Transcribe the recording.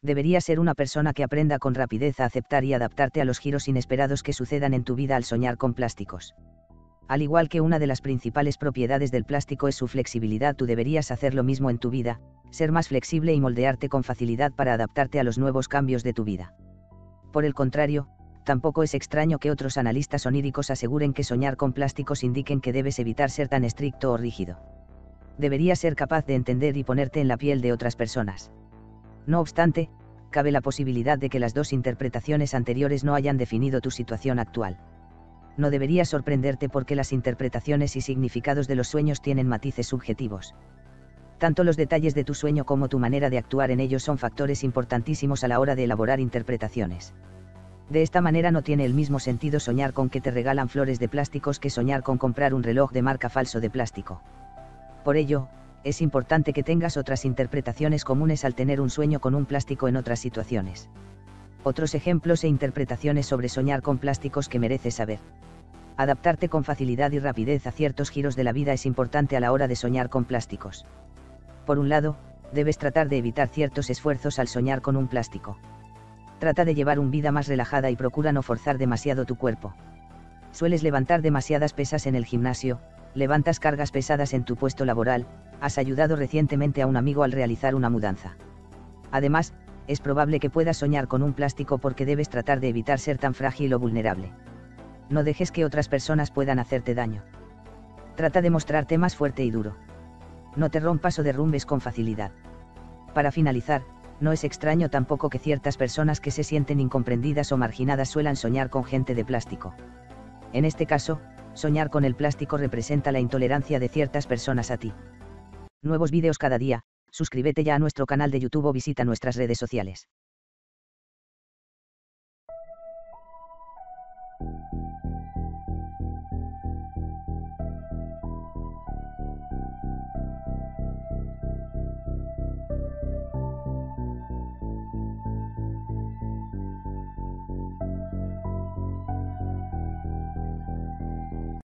Deberías ser una persona que aprenda con rapidez a aceptar y adaptarte a los giros inesperados que sucedan en tu vida al soñar con plásticos. Al igual que una de las principales propiedades del plástico es su flexibilidad, tú deberías hacer lo mismo en tu vida, ser más flexible y moldearte con facilidad para adaptarte a los nuevos cambios de tu vida. Por el contrario, tampoco es extraño que otros analistas oníricos aseguren que soñar con plásticos indiquen que debes evitar ser tan estricto o rígido. Deberías ser capaz de entender y ponerte en la piel de otras personas. No obstante, cabe la posibilidad de que las dos interpretaciones anteriores no hayan definido tu situación actual. No debería sorprenderte porque las interpretaciones y significados de los sueños tienen matices subjetivos. Tanto los detalles de tu sueño como tu manera de actuar en ellos son factores importantísimos a la hora de elaborar interpretaciones. De esta manera no tiene el mismo sentido soñar con que te regalan flores de plásticos que soñar con comprar un reloj de marca falso de plástico. Por ello, es importante que tengas otras interpretaciones comunes al tener un sueño con un plástico en otras situaciones. Otros ejemplos e interpretaciones sobre soñar con plásticos que mereces saber. Adaptarte con facilidad y rapidez a ciertos giros de la vida es importante a la hora de soñar con plásticos. Por un lado, debes tratar de evitar ciertos esfuerzos al soñar con un plástico. Trata de llevar una vida más relajada y procura no forzar demasiado tu cuerpo. Sueles levantar demasiadas pesas en el gimnasio, levantas cargas pesadas en tu puesto laboral, has ayudado recientemente a un amigo al realizar una mudanza. Además, es probable que puedas soñar con un plástico porque debes tratar de evitar ser tan frágil o vulnerable. No dejes que otras personas puedan hacerte daño. Trata de mostrarte más fuerte y duro. No te rompas o derrumbes con facilidad. Para finalizar, no es extraño tampoco que ciertas personas que se sienten incomprendidas o marginadas suelan soñar con gente de plástico. En este caso, soñar con el plástico representa la intolerancia de ciertas personas a ti. Nuevos vídeos cada día, suscríbete ya a nuestro canal de YouTube o visita nuestras redes sociales.